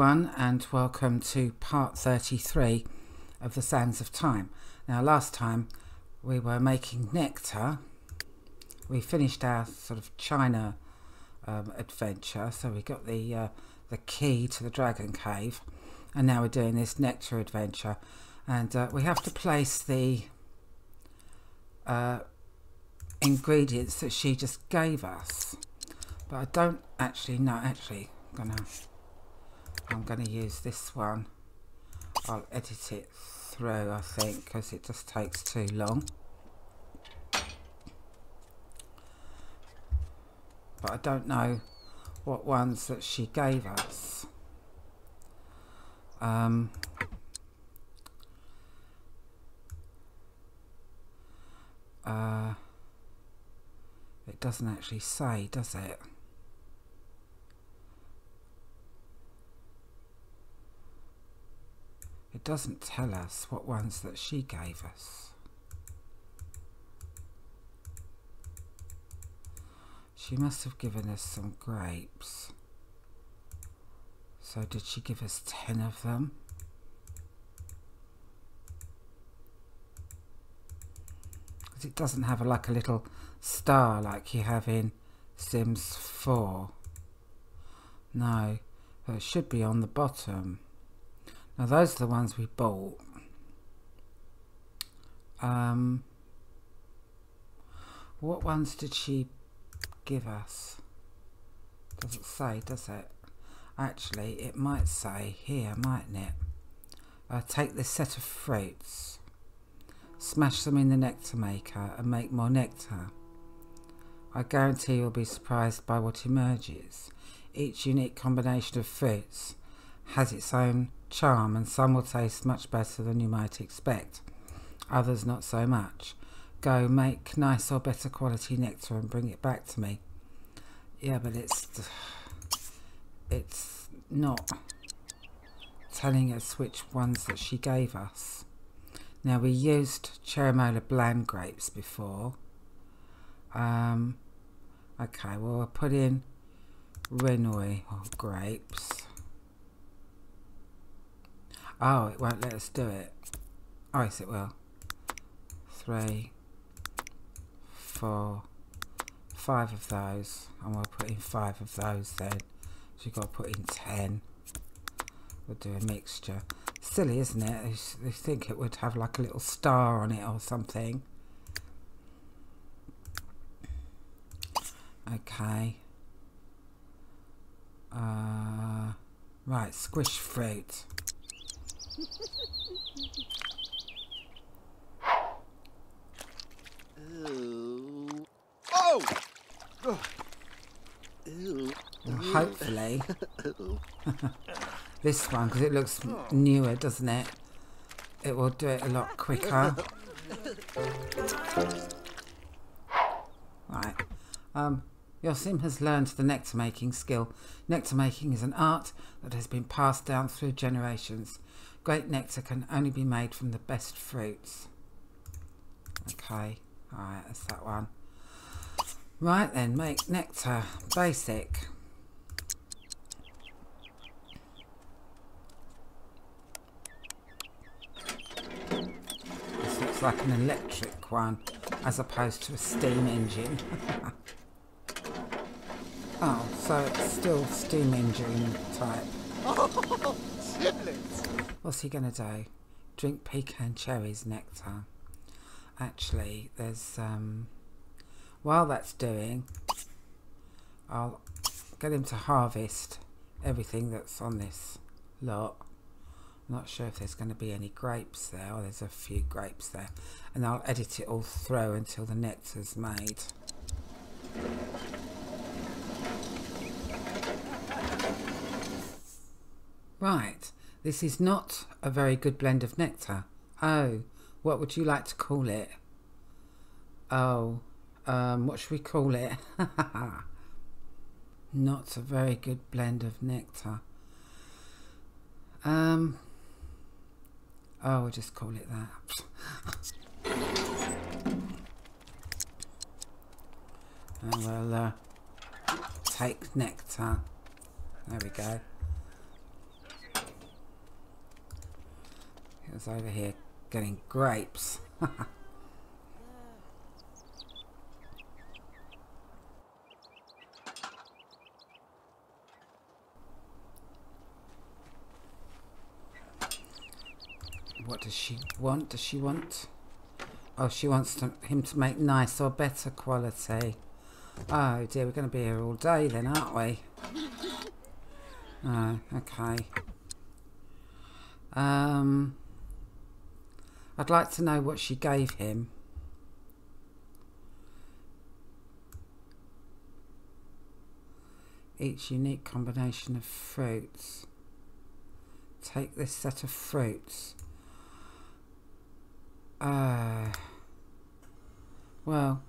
Everyone and welcome to part 33 of the Sands of Time. Now last time we were making nectar. We finished our sort of China um, adventure so we got the uh, the key to the dragon cave and now we're doing this nectar adventure and uh, we have to place the uh, ingredients that she just gave us but I don't actually know actually I'm gonna I'm gonna use this one. I'll edit it through I think because it just takes too long. But I don't know what ones that she gave us. Um, uh, it doesn't actually say does it It doesn't tell us what ones that she gave us. She must have given us some grapes. So did she give us 10 of them? Because it doesn't have a, like a little star like you have in Sims 4. No, but it should be on the bottom. Now those are the ones we bought. Um, what ones did she give us? Doesn't say, does it? Actually, it might say here, mightn't it? Uh, take this set of fruits, smash them in the nectar maker and make more nectar. I guarantee you'll be surprised by what emerges. Each unique combination of fruits has its own charm and some will taste much better than you might expect. Others not so much. Go make nice or better quality nectar and bring it back to me. Yeah, but it's it's not telling us which ones that she gave us. Now we used Cherimola bland grapes before. Um, okay, well we'll put in Renoi grapes. Oh, it won't let us do it. Oh, yes, it will. Three, four, five of those. And we'll put in five of those then. So you've got to put in ten. We'll do a mixture. Silly, isn't it? They, think it would have like a little star on it or something. Okay. Uh, right, squish fruit. Ooh. Oh! Well, hopefully. This one because it looks newer doesn't it? It will do it a lot quicker. Right. Um your sim has learned the nectar making skill. Nectar making is an art that has been passed down through generations great nectar can only be made from the best fruits okay all right that's that one Right then, make nectar basic. This looks like an electric one as opposed to a steam engine. oh, so it's still steam engine type. What's he going to do? Drink pecan cherries nectar. Actually, there's um, while that's doing, I'll get him to harvest everything that's on this lot. I'm not sure if there's going to be any grapes there. Oh, there's a few grapes there. And I'll edit it all through until the nectar's made. Right, this is not a very good blend of nectar. Oh, what would you like to call it? Oh, um, what should we call it? Not a very good blend of nectar. Um, oh, we'll just call it that. and we'll uh, take nectar. There we go. Was over here getting grapes. what does she want? Does she want... Oh, she wants to, him to make nice or better quality. Oh dear, we're going to be here all day then, aren't we? Oh, okay. Um, I'd like to know what she gave him. Each unique combination of fruits. Take this set of fruits. Uh, well,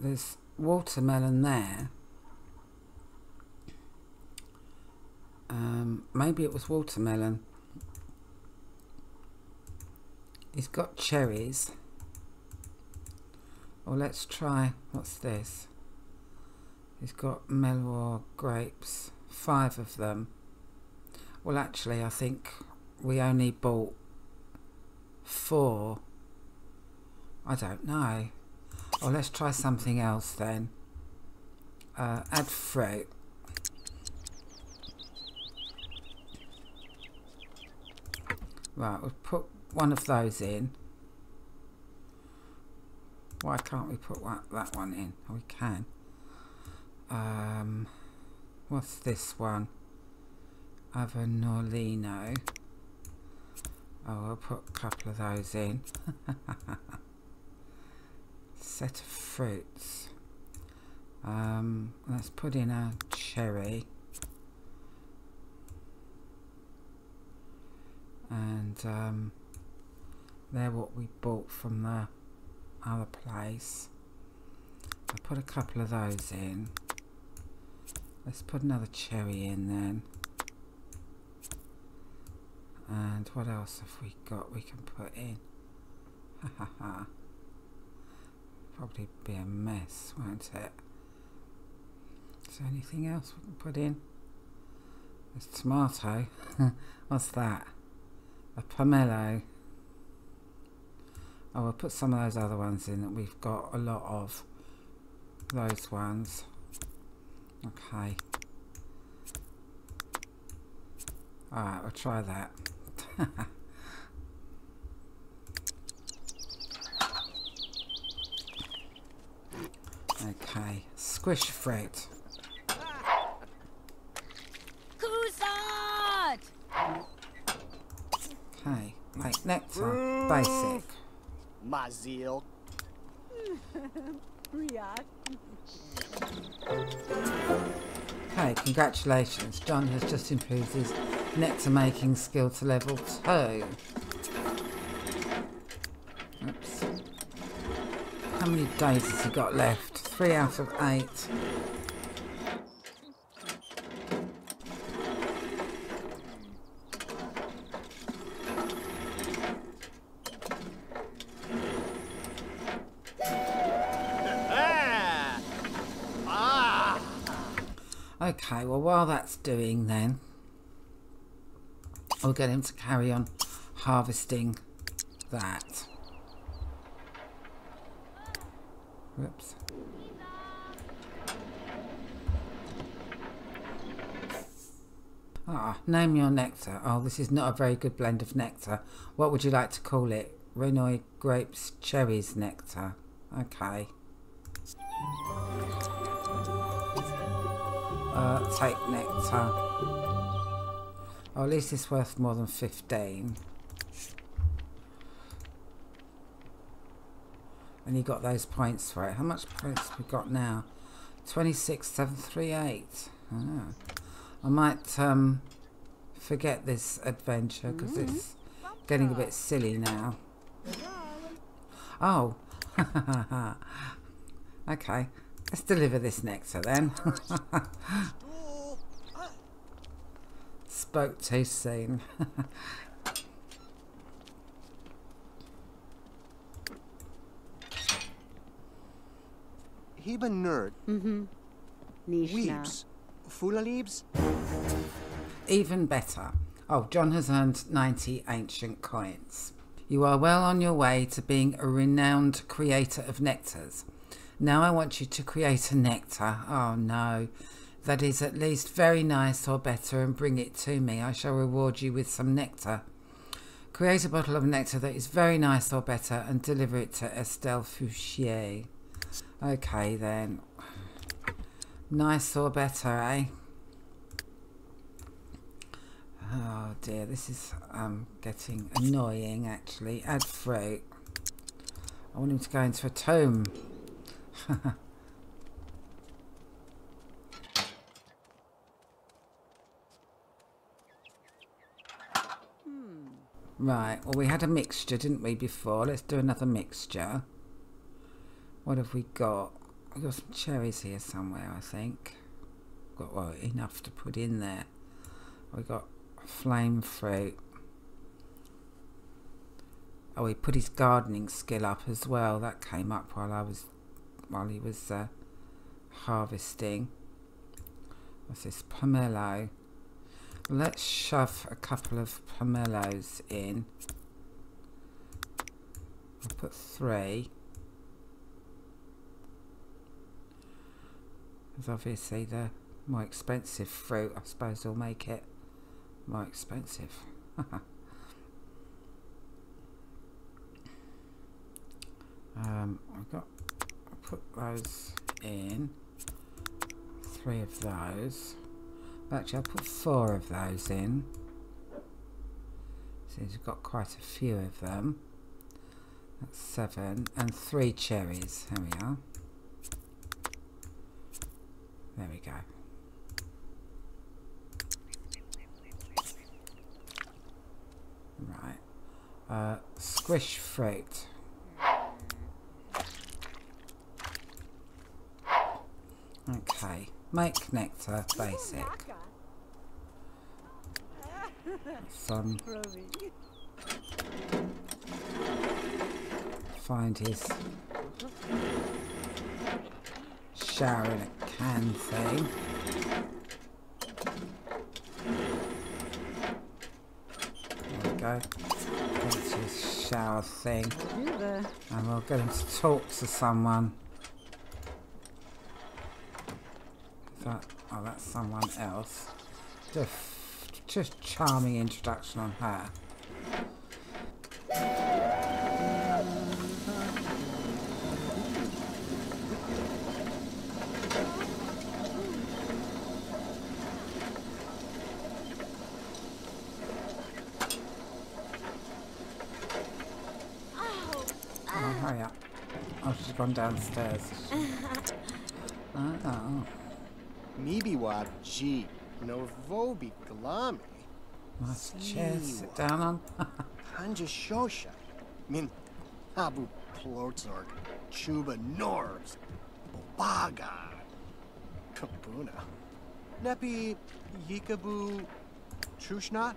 there's watermelon there. Um, maybe it was watermelon. He's got cherries. Or let's try, what's this? He's got Melroy grapes, five of them. Well, actually, I think we only bought four. I don't know. Oh, let's try something else then. Uh, add fruit. Right, we'll put one of those in. Why can't we put that one in? Oh, we can. Um, what's this one? Avenolino. Oh, I'll put a couple of those in. Set of fruits. Um, let's put in a cherry. And um, they're what we bought from the other place. I'll put a couple of those in. Let's put another cherry in then. And what else have we got we can put in? Probably be a mess, won't it? Is there anything else we can put in? There's tomato. What's that? A pomelo. Oh, we'll put some of those other ones in that we've got a lot of. Those ones. Okay. Alright, we'll try that. okay, squish fruit. Kuzat! Okay, make nectar, basic. Mazil. Okay, congratulations. John has just improved his nectar making skill to level 2. Oops. How many days has he got left? 3 out of 8. Ah! Ah! Okay, well while that's doing then, I'll get him to carry on harvesting that. Whoops. Ah, name your nectar. Oh, this is not a very good blend of nectar. What would you like to call it? Renoy grapes, cherries nectar. Okay. Uh, take nectar. Oh, at least it's worth more than 15. And you got those points for it. How much points have we got now? 26,738. Ah. I might um, forget this adventure because it's getting a bit silly now. Oh. okay. Let's deliver this nectar then. Spoke too soon. Heba nerd Mm-hmm. Nishna. weeps Fulalibs? Even better. Oh, John has earned 90 ancient coins. You are well on your way to being a renowned creator of nectars. Now I want you to create a nectar. Oh no. That is at least very nice or better and bring it to me. I shall reward you with some nectar. Create a bottle of nectar that is very nice or better and deliver it to Estelle Fouchier. Okay then. Nice or better, eh? Oh dear, this is um, getting annoying actually. Add fruit. I want him to go into a tomb. Hmm. Right, well we had a mixture, didn't we, before? Let's do another mixture. What have we got? We've got some cherries here somewhere, I think. Got well, enough to put in there. We got flame fruit. Oh, he put his gardening skill up as well. That came up while I was, while he was uh, harvesting. What's this? Pomelo. Let's shove a couple of pomelos in. I'll put three. Because obviously the more expensive fruit, I suppose, will make it more expensive. um, I've got, put those in, three of those. Actually, I'll put four of those in. Since we've got quite a few of them. That's seven. And three cherries. There we are. There we go. Right. Uh, squish fruit. Okay. Make nectar basic. Some find his shower in a can thing. There we go. That's his shower thing. And we'll get him to talk to someone. That, oh, that's someone else. Just, just charming introduction on her. Oh, hurry up. Oh, she's gone downstairs. Oh. Mibiwab G. Novobi Glami. Nice chair to sit down on. Hanja Shosha. Min Abu Plotzorg. Chuba Norbs. Bobaga. Kabuna. Nepi Yikabu Trushnat.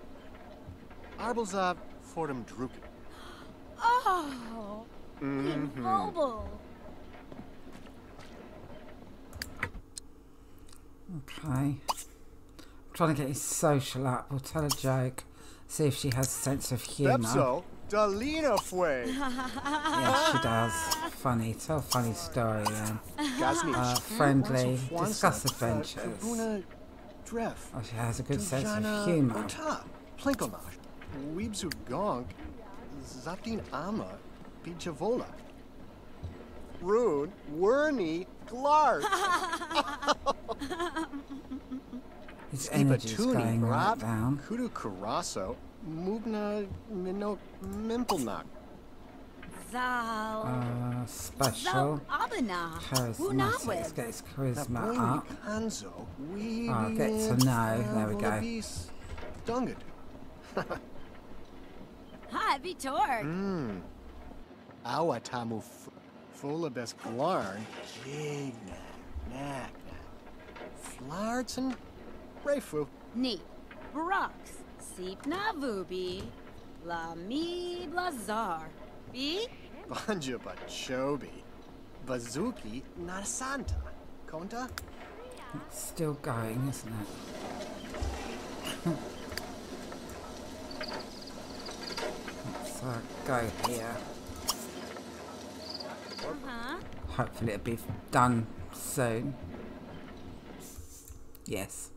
Arbelzav Fordham Druk. Oh, mm-hmm. Mobile. Okay. I'm trying to get his social up. We'll tell a joke. See if she has a sense of humour. Bepso. Dalina Fue. Yes, she does. Funny. Tell a funny story then. Uh, friendly. Discuss adventures. Kabuna Oh, she has a good sense of humour. Ota, Plinkonash, Weebsu Gonk, Zaptin Ama, Pijavola. Rune, Werny, Glark, His energy's Stipatuni, going right down. Kudu Karaso, Mubna Minot Mimpelnak. Zal. Uh, Zal special. Abana. Charismatic. Let's Unawib. get his charisma up. Kanzo, we Oh, get to know. There we go. Dungad. Hi, Vitor. Mmm. Awatamu f- Fulabes Glarn, Jigna, Knack, Flartzen, Refu, Neat. Brox. Sipna Vubi. La Mi Blazar. B. Banja Bachobi, Bazuki, Narsanta, Konta, It's still going, isn't it? Let's uh, go here. Uh-huh. Hopefully it'll be done soon. Yes.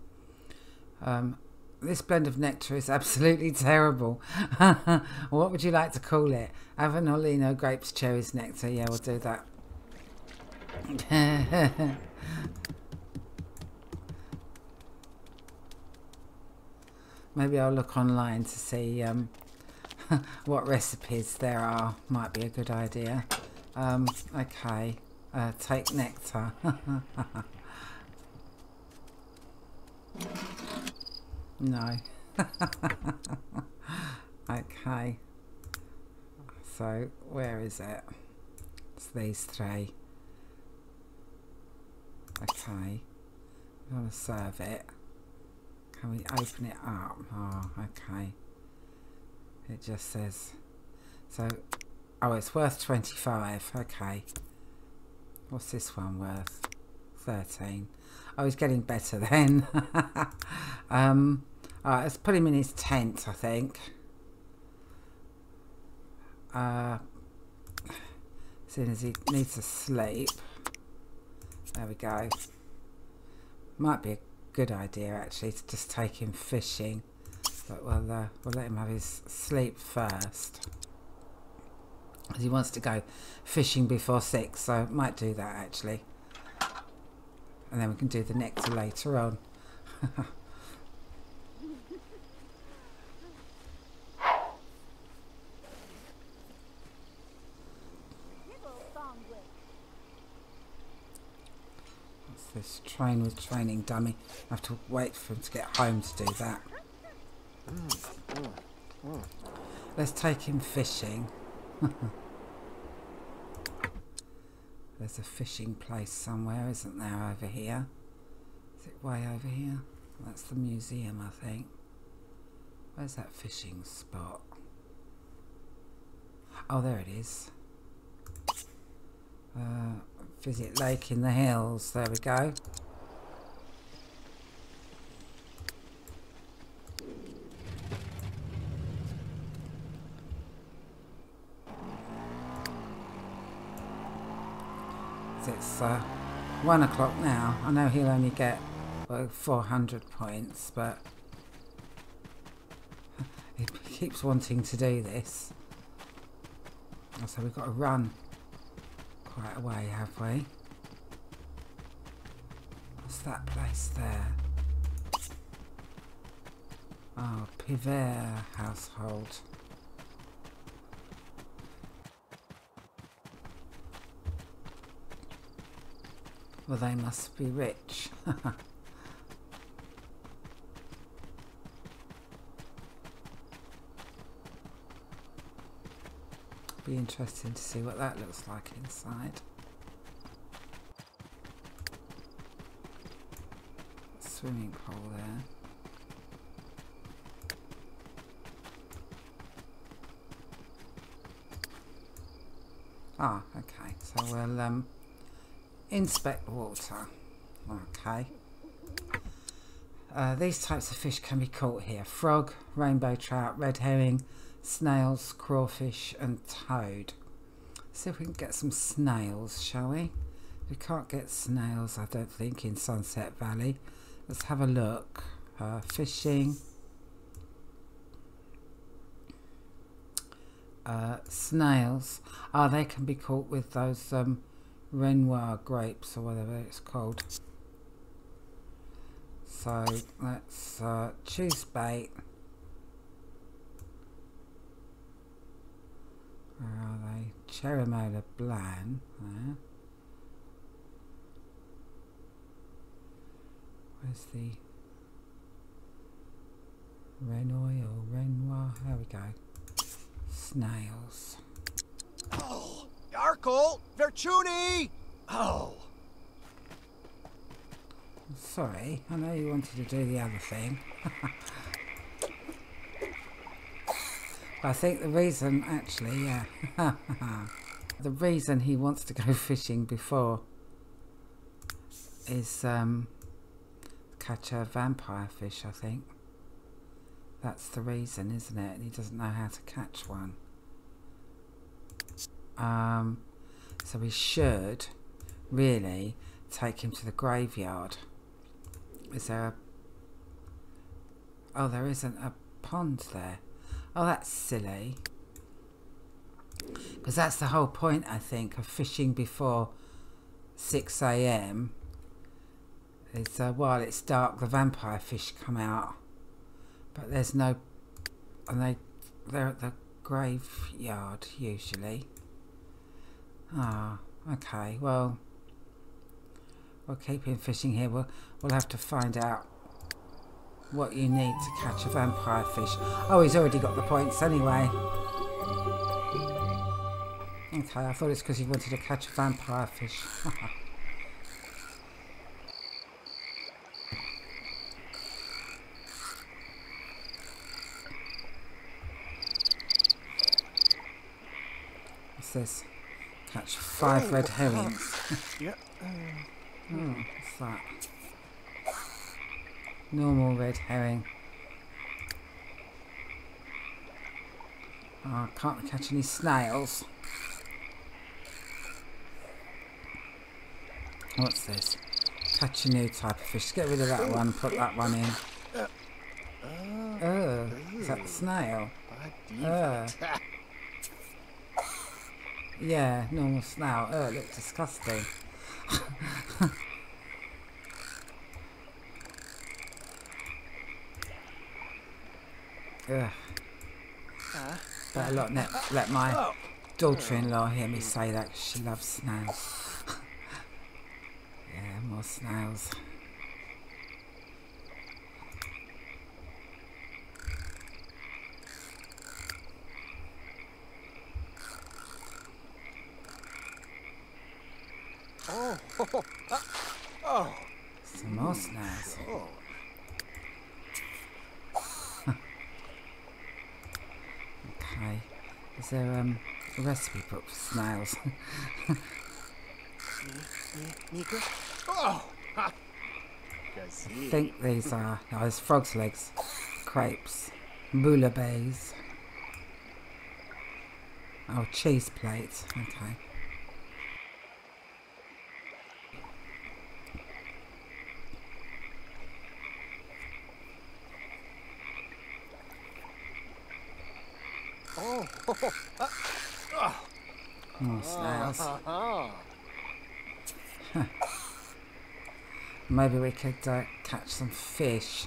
Um, this blend of nectar is absolutely terrible. what would you like to call it? Avenolino grapes, cherries, nectar. Yeah, we'll do that. Maybe I'll look online to see um, what recipes there are. Might be a good idea. Um, okay, uh, take nectar. No. okay. So, where is it? It's these three. Okay. I'm going to serve it. Can we open it up? Oh, okay. It just says... So, oh, it's worth 25. Okay. What's this one worth? 13. Oh, he's getting better then. um, let's put him in his tent, I think. Uh, soon as he needs to sleep. There we go. Might be a good idea actually to just take him fishing. But we'll, uh, we'll let him have his sleep first. He wants to go fishing before six, so might do that actually. And then we can do the nectar later on. What's this? Train with training dummy. I have to wait for him to get home to do that. Let's take him fishing. There's a fishing place somewhere, isn't there, over here? Is it way over here? That's the museum, I think. Where's that fishing spot? Oh, there it is. Uh, visit Lake in the Hills. There we go. It's uh, one o'clock now. I know he'll only get well, 400 points, but he keeps wanting to do this. Oh, so we've got to run quite a way, have we? What's that place there? Oh, Piver household. Well, they must be rich. be interesting to see what that looks like inside. Swimming pool there. Ah, okay. So we'll um, inspect water. Okay. Uh, these types of fish can be caught here. Frog, rainbow trout, red herring, snails, crawfish and toad. See if we can get some snails, shall we? We can't get snails, I don't think, in Sunset Valley. Let's have a look. Uh, fishing. Uh, snails. Oh, they can be caught with those um, Renoir grapes or whatever it's called. So let's uh, choose bait. Where are they? Cherimola Bland. There. Where's the Renoir or Renoir? There we go. Snails. Oh, Yarkle! Verchuni! Oh. Sorry, I know you wanted to do the other thing. I think the reason, actually, yeah. the reason he wants to go fishing before is um, catch a vampire fish, I think. That's the reason, isn't it? And he doesn't know how to catch one. Um, so we should really take him to the graveyard. Is there a... Oh, there isn't a pond there. Oh, that's silly. Because that's the whole point, I think, of fishing before 6am. Is uh, while it's dark, the vampire fish come out. But there's no... And they, they're at the graveyard, usually. Ah, okay, well... We'll keep him fishing here. We'll, we'll have to find out what you need to catch a vampire fish. Oh, he's already got the points anyway. Okay, I thought it's because he wanted to catch a vampire fish. What's this? Catch five red herrings. Yeah. Oh, what's that? Normal red herring. Oh, I can't catch any snails. What's this? Catch a new type of fish. Get rid of that one, put that one in. Oh, is that the snail? Uh, yeah, normal snail. Oh, it looks disgusting. Ugh. Better not let, let my daughter-in-law hear me say that she loves snails. yeah, more snails. Snails. Oh. Okay. Is there um, a recipe book for snails? I think these are, no, there's frog's legs, crepes, bouillabaisse. Oh, cheese plate. Okay. Oh. Snails. Maybe we could uh, catch some fish.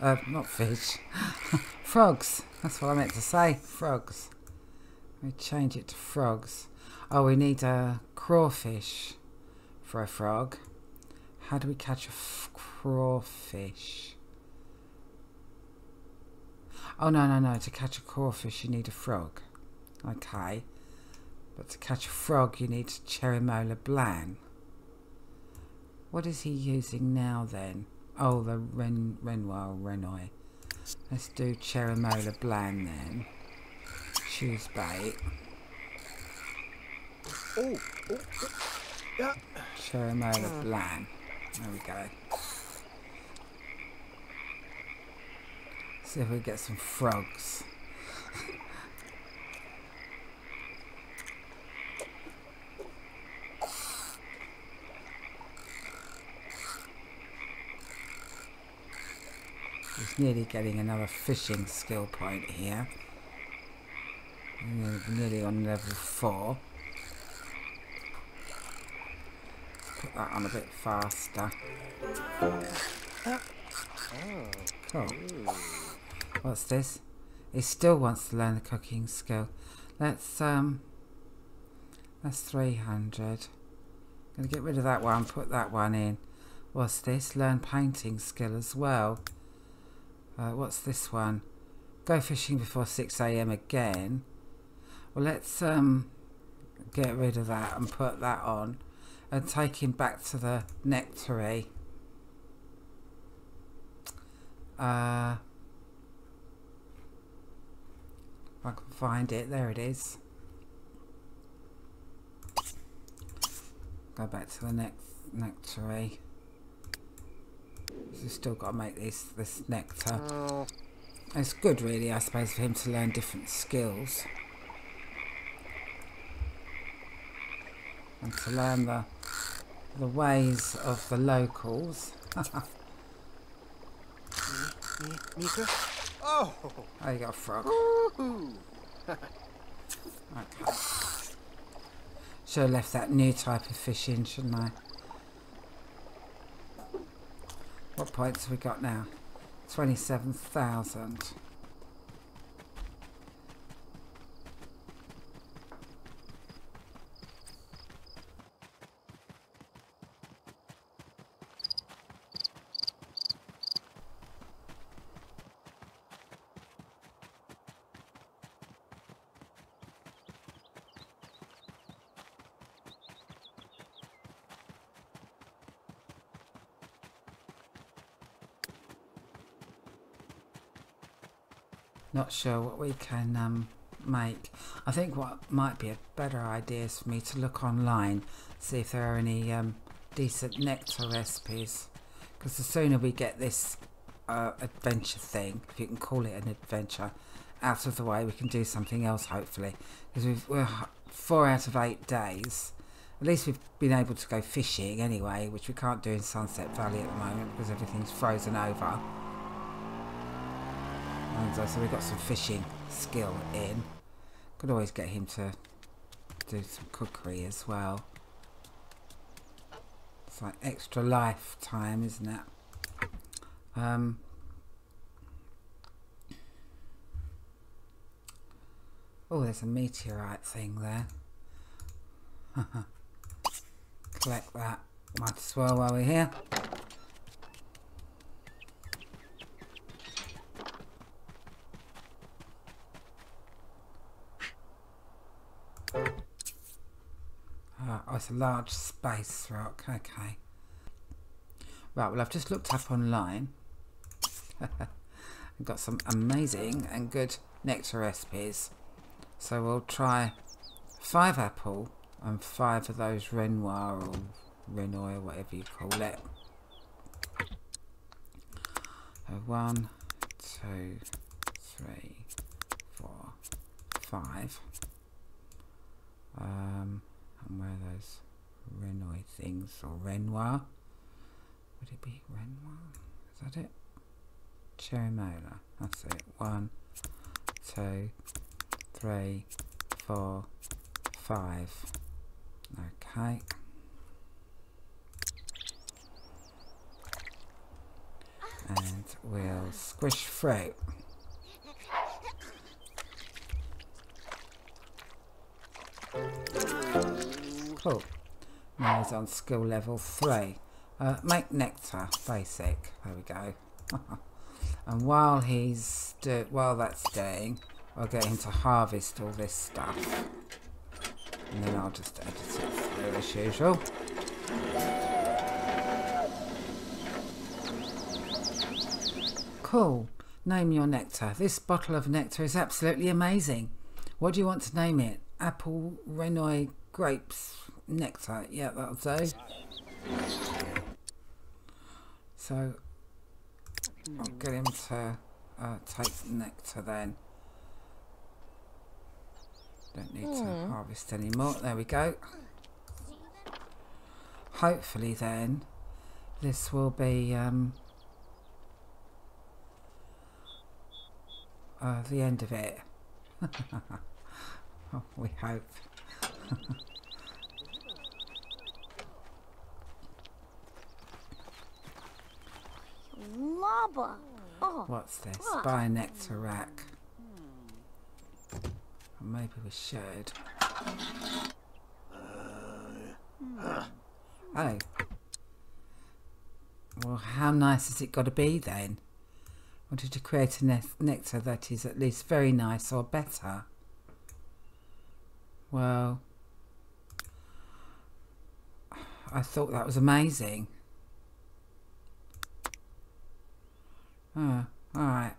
Uh, not fish. frogs. That's what I meant to say. Frogs. We change it to frogs. Oh, we need a crawfish for a frog. How do we catch a crawfish? Oh, no, no, no. To catch a crawfish, you need a frog. Okay. But to catch a frog, you need Cherimola Blan. What is he using now then? Oh, the Ren Renoir Renoy. Let's do Cherimola Blan then. Choose bait. Oh. Oh. Yeah. Cherimola hmm. Blan. There we go. See if we get some frogs. He's nearly getting another fishing skill point here. We're Nearly on level 4. Put that on a bit faster. Cool. What's this? He still wants to learn the cooking skill. Let's um that's three hundred. Gonna get rid of that one, put that one in. What's this? Learn painting skill as well. Uh, what's this one? Go fishing before 6am again. Well, let's um, get rid of that and put that on and take him back to the nectary. Uh, if I can find it, there it is. Go back to the next nectary. We've still got to make this this nectar. Oh, It's good, really, I suppose, for him to learn different skills and to learn the the ways of the locals. Mi- Mika? Oh, Oh, you got a frog. Okay. Should have left that new type of fish in, shouldn't I? What points have we got now? 27,000. Not sure what we can um, make. I think what might be a better idea is for me to look online, see if there are any um, decent nectar recipes. Because the sooner we get this uh, adventure thing, if you can call it an adventure, out of the way, we can do something else hopefully. Because we're four out of eight days. At least we've been able to go fishing anyway, which we can't do in Sunset Valley at the moment because everything's frozen over. So we've got some fishing skill in. Could always get him to do some cookery as well. It's like extra life time, isn't it? Um, oh, there's a meteorite thing there. Collect that. Might as well while we're here. It's a large space rock. Okay. Right, well, I've just looked up online. I've got some amazing and good nectar recipes. So we'll try five apple and five of those Renoir or Renoir, whatever you call it. So one, two, three, four, five. Um, where are those Renoir things or Renoir? Would it be Renoir? Is that it? Cherry Mola. That's it. One, two, three, four, five. Okay. And we'll squish through. Cool. Now he's on skill level three. Uh, make nectar, basic. There we go. and while he's while that's doing, I'll get him to harvest all this stuff. And then I'll just edit it through as usual. Cool. Name your nectar. This bottle of nectar is absolutely amazing. What do you want to name it? Apple, Renoir, grapes, nectar. Yeah, that'll do. So I'll get him to uh, take nectar then. Don't need to harvest any more. There we go. Hopefully then this will be um, uh, the end of it. oh, we hope. Lava. Oh, What's this? What? Buy a nectar rack. Maybe we should. Hmm. Oh. Well, how nice has it got to be then? Wanted to create a ne- nectar that is at least very nice or better. Well, I thought that was amazing. Oh, alright.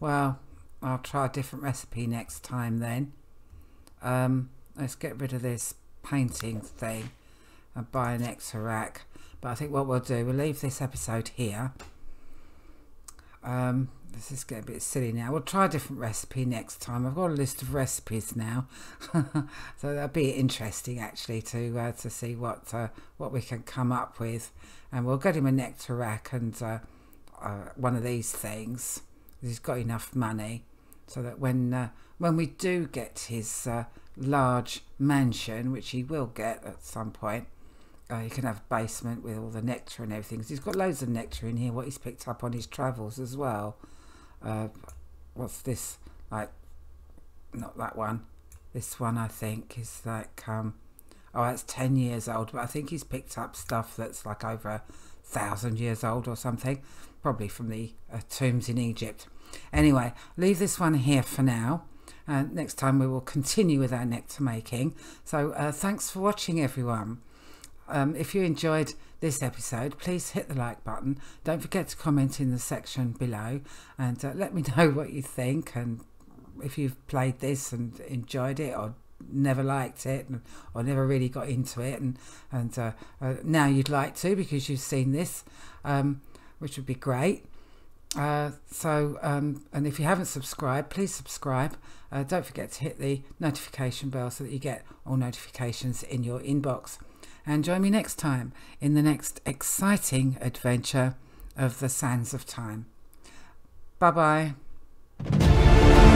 Well, I'll try a different recipe next time then. Um, let's get rid of this painting thing and buy an extra rack. But I think what we'll do, we'll leave this episode here Um, this is getting a bit silly now. We'll try a different recipe next time. I've got a list of recipes now, so that'll be interesting actually to uh, to see what uh, what we can come up with. And we'll get him a nectar rack and uh, uh one of these things. He's got enough money so that when uh, when we do get his uh, large mansion, which he will get at some point, uh, he can have a basement with all the nectar and everything. He's got loads of nectar in here, what he's picked up on his travels as well. Uh, what's this? Like, not that one. This one, I think, is like, um, oh, it's 10 years old, but I think he's picked up stuff that's like over a thousand years old or something, probably from the uh, tombs in Egypt. Anyway, leave this one here for now. Uh, next time we will continue with our nectar making. So uh, thanks for watching everyone. Um, if you enjoyed this episode, please hit the like button. Don't forget to comment in the section below and uh, let me know what you think and if you've played this and enjoyed it or never liked it or never really got into it and and uh, uh, now you'd like to because you've seen this um, which would be great. Uh, so um, and if you haven't subscribed please subscribe. Uh, don't forget to hit the notification bell so that you get all notifications in your inbox. And join me next time in the next exciting adventure of the sands of time. Bye bye